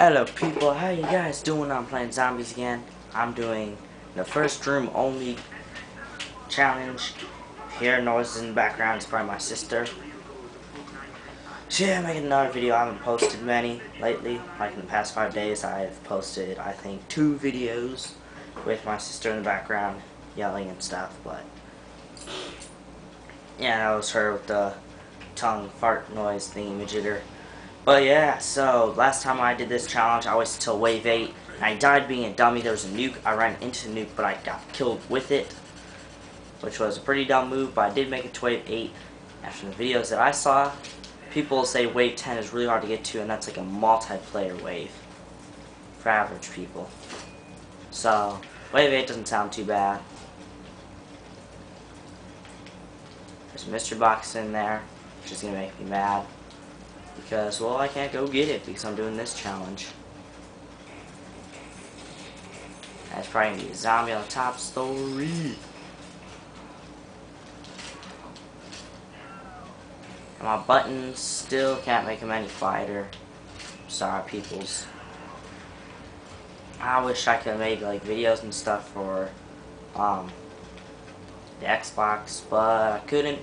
Hello people, how you guys doing? I'm playing zombies again. I'm doing the first room only challenge. Hear noises in the background, it's probably my sister. So yeah, making another video. I haven't posted many lately. Like in the past five days, I've posted, I think, two videos with my sister in the background yelling and stuff, but yeah, that was her with the tongue fart noise thingy majigger. But yeah, so last time I did this challenge, I was till wave 8, and I died being a dummy. There was a nuke. I ran into the nuke, but I got killed with it, which was a pretty dumb move, but I did make it to wave 8. After the videos that I saw, people say wave 10 is really hard to get to, and that's like a multiplayer wave for average people. So, wave 8 doesn't sound too bad. There's Mr. Box in there, which is going to make me mad. Because, well, I can't go get it because I'm doing this challenge. That's probably to be a zombie on the top story. And my buttons still can't make them any quieter. Sorry, peoples. I wish I could make, like, videos and stuff for, um, the Xbox, but I couldn't.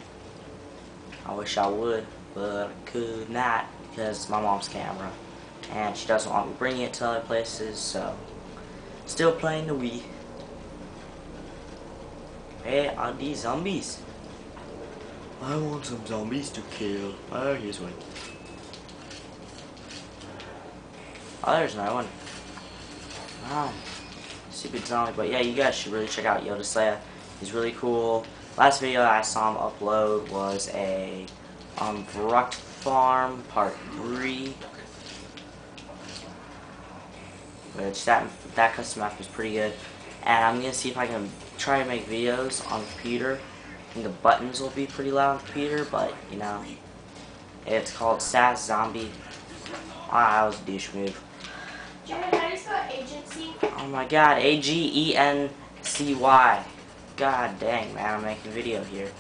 I wish I would but I could not because it's my mom's camera and she doesn't want me bringing it to other places so still playing the Wii Where are these zombies? I want some zombies to kill. Oh, here's one. Oh, there's another one. Wow. Stupid zombie. But yeah, you guys should really check out Yoda Slayer. He's really cool. Last video I saw him upload was a um, Bruck Farm Part 3. Which that, that custom map is pretty good. And I'm going to see if I can try to make videos on computer. I think the buttons will be pretty loud on computer, but, you know. It's called SAS Zombie. Ah, that was a douche move. Jared, how do you spell agency? Oh my god, A-G-E-N-C-Y. God dang, man, I'm making a video here.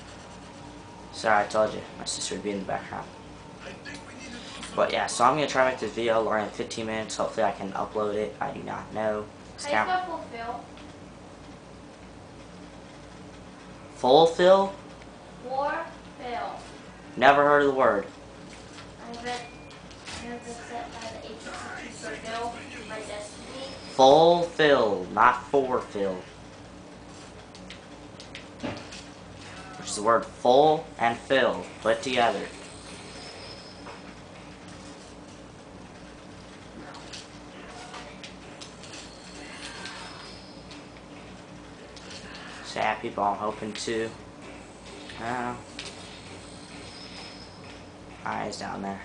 Sorry, I told you. My sister would be in the background. But yeah, so I'm going to try to make this video in 15 minutes. Hopefully I can upload it. I do not know. How do you fulfill? Fulfill? Fulfill. Never heard of the word. I have it, I have set by the fulfill my destiny. Fulfill, not fulfill. Is the word full and fill put together. Sad people I'm hoping to. Uh, eyes down there.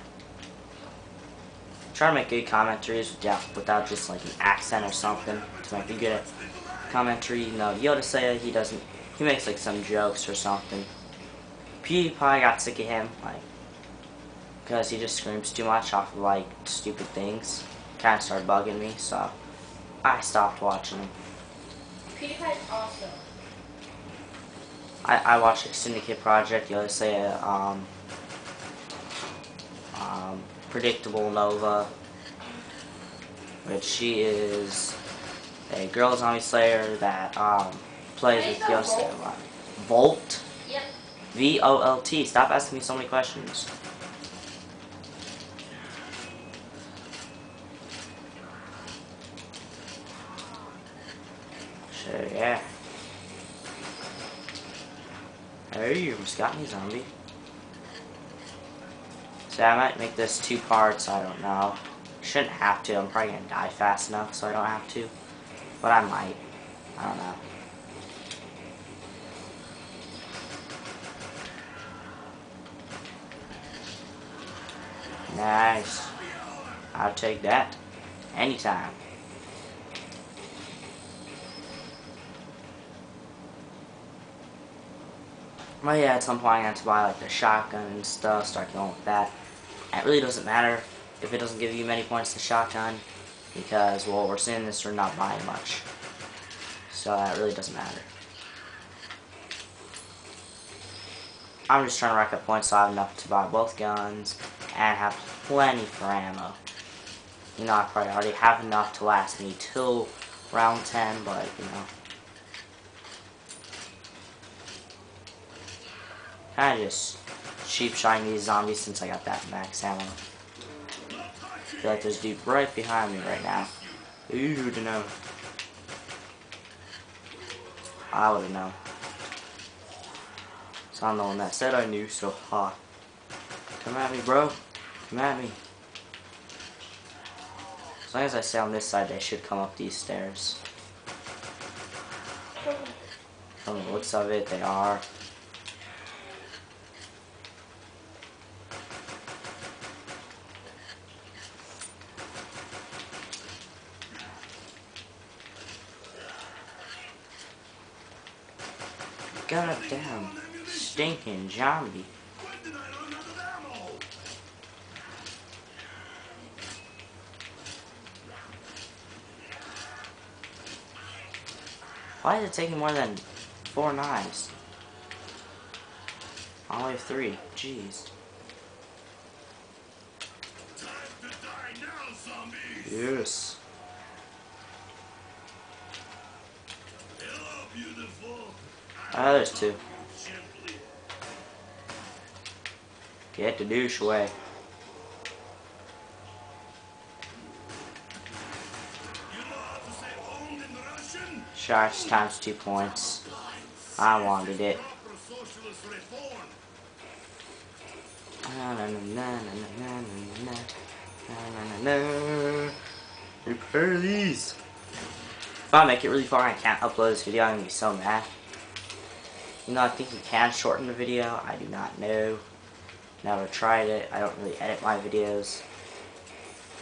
Try to make good commentaries without, without just like an accent or something to make me good commentary. You know, Yoda say he doesn't he makes like some jokes or something. PewDiePie got sick of him, like, because he just screams too much off of like stupid things. Kind of started bugging me, so I stopped watching him. PewDiePie's awesome. I, I watched Syndicate Project, you other say um, um, Predictable Nova, which she is a girl zombie slayer that um, plays with Yosuke a lot. Volt? V-O-L-T. Stop asking me so many questions. So, yeah. Hey, you almost got me, zombie. So I might make this two parts, I don't know. Shouldn't have to, I'm probably gonna die fast enough so I don't have to. But I might. I don't know. Nice. I'll take that. Anytime. Well, yeah, at some point I have to buy like the shotgun and stuff, start going with that. it really doesn't matter if it doesn't give you many points to shotgun, because, well, we're seeing this, we're not buying much. So that really doesn't matter. I'm just trying to rack up points so I have enough to buy both guns and have plenty for ammo. you know, I probably already have enough to last me till round 10, but, you know. Kinda just cheap shotting these zombies since I got that max ammo. I feel like there's dude right behind me right now. Ooh, to know. I would've known. So I'm the one that said I knew, so ha. Come at me, bro. Come at me. As long as I stay on this side, they should come up these stairs. From the looks of it, they are. God damn, stinking zombie. Why is it taking more than four knives? I only have three. Jeez. Yes. Ah, there's two. Get the douche away. shots times two points. I wanted it. Repair these. If I make it really far and I can't upload this video, I'm going to be so mad. You know, I think you can shorten the video. I do not know. Never tried it. I don't really edit my videos.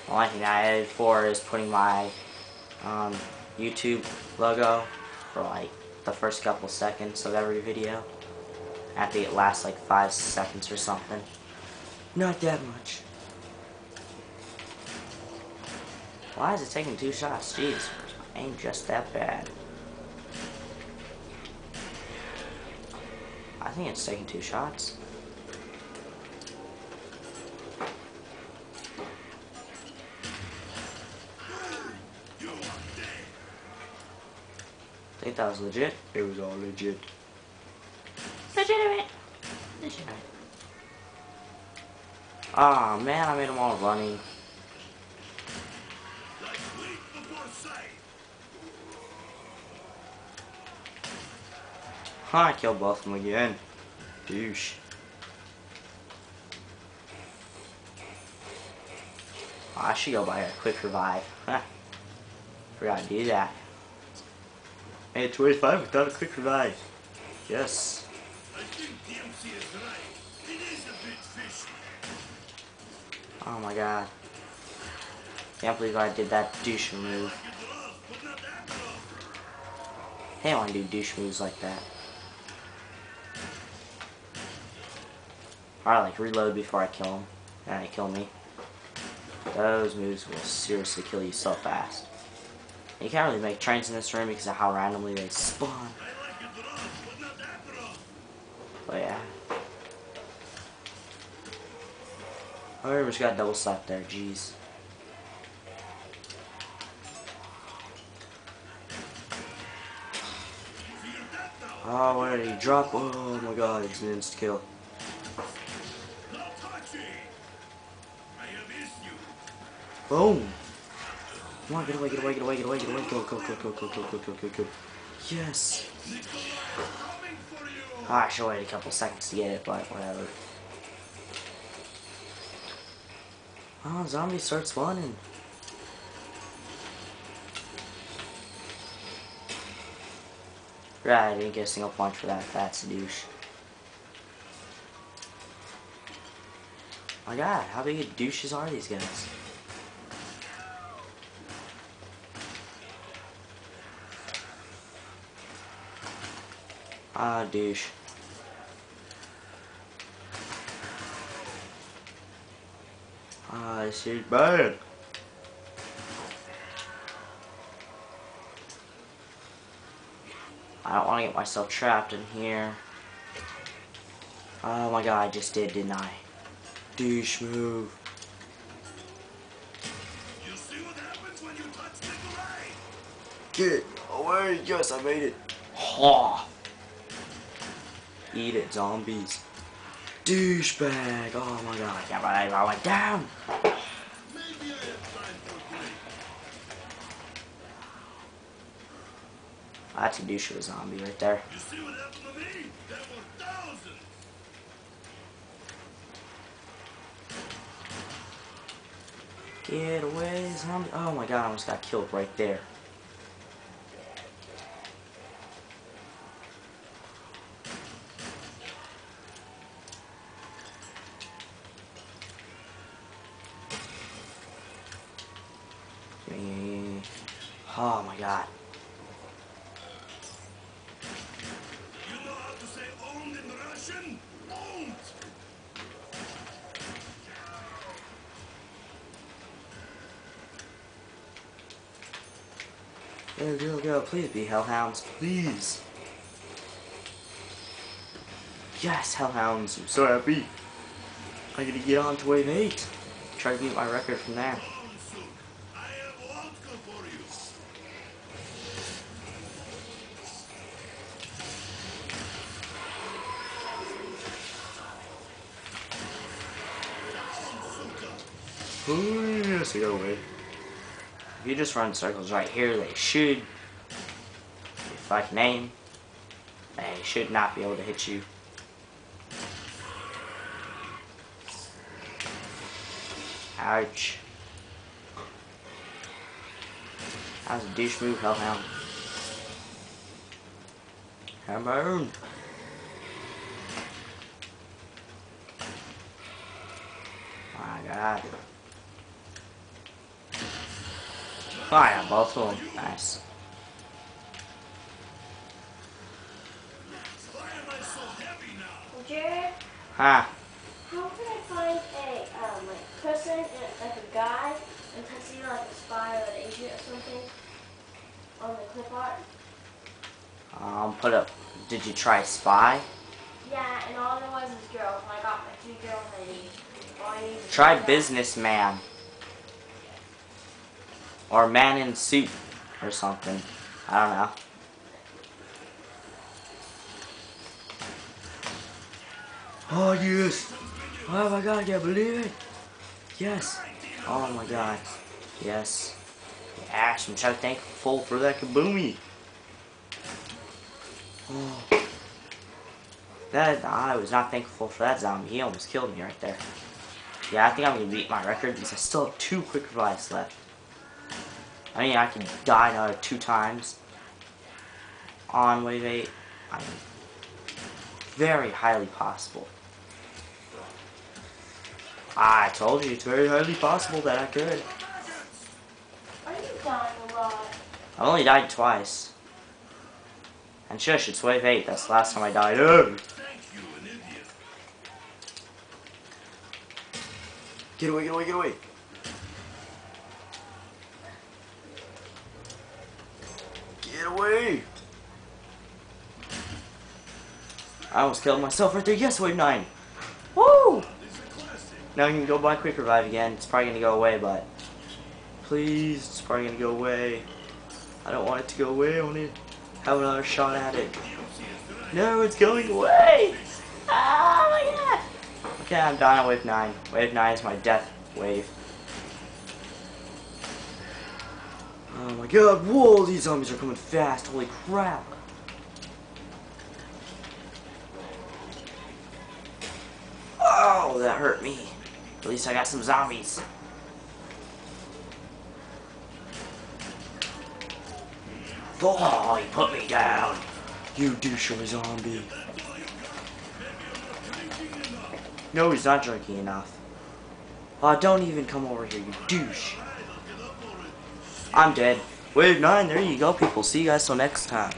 The only thing I edit for is putting my um, YouTube logo for like the first couple seconds of every video. Think it lasts like five seconds or something. Not that much. Why is it taking two shots? Jeez, ain't just that bad. I think it's taking two shots. Think that was legit. It was all legit. Legitimate. Legitimate. Ah, man, I made them all running. Huh, I killed both of them again. Douche. I should go buy a quick revive. Huh. Forgot to do that. Made 25 without a quick revive. Yes. Oh my god. Can't believe I did that douche move. Hey, I want to do douche moves like that. Or like reload before I kill him. And they kill me. Those moves will seriously kill you so fast. You can't really make trains in this room because of how randomly they spawn. I but yeah. Oh, we just got double slap there, jeez. Oh, where did he drop? Oh my god, it's an insta kill. I. Boom! Come on, get away, get away, get away, get away, get away. Go, go, go, go, go, go, go, go, go, go. Yes! I should wait a couple seconds to get it, but whatever. Oh, zombies start spawning. Right, I didn't get a single point for that. That's a douche. My god, how big of douches are these guys? Ah, douche. Ah, this is bad. I don't want to get myself trapped in here. Oh my god, I just did, didn't I? Douche move. You see when you touch the gray! Get away! Yes, I made it. Ha! Eat it, zombies. Douchebag! Oh my god, I can't believe I went down! Maybe I have time. That's a douche of a zombie right there. You see what happened to me? There were thousands! Get away, zombie. Oh my god, I almost got killed right there. Eh, Oh my god. You know how to say owned in Russian? Owned! Go, go, go. Please be hellhounds. Please. Yes, hellhounds. I'm so happy. I get to get on to wave 8. Try to beat my record from there. Oh, yes, I got away. If you just run circles right here, they should, I can aim, they should not be able to hit you. Ouch. That was a douche move, Hellhound. Hamburn. My god. Oh yeah, both of them. Nice. Why am I so heavy now? Jared, Ha. how can I find a um, like person, like a guy, and consider like a spy or an agent or something on the clip art? Um, put up. Did you try spy? Yeah, and all there was is girls. and I got my three girls I need. I need Try one. businessman. Or man in suit. Or something. I don't know. Oh yes! Oh my god, I can't believe it! Yes! Oh my god. Yes. Yes, I'm so thankful for that kaboomy. Oh. That I was not thankful for that zombie. He almost killed me right there. Yeah, I think I'm gonna beat my record because I still have two quick revives left. I mean, I can die another two times on wave eight. I mean, very highly possible. I told you it's very highly possible that I could. Are you dying a lot? I only died twice. And shush, it's wave eight. That's the last time I died. Oh. Thank you, an idiot. Get away, get away, get away. Get away. I almost killed myself right there. Yes, wave nine. Woo! It's a classic. Now you can go buy quick revive again. It's probably gonna go away, but please, it's probably gonna go away. I don't want it to go away. I want to have another shot at it. No, it's going away. Oh my god. Okay, I'm done at wave nine. Wave nine is my death wave. Oh my god, whoa, these zombies are coming fast, holy crap. Oh, that hurt me. At least I got some zombies. Oh, he put me down. You douche of a zombie. No, he's not drinking enough. Uh, don't even come over here, you douche. I'm dead. Wave 9, there you go, people. See you guys till next time.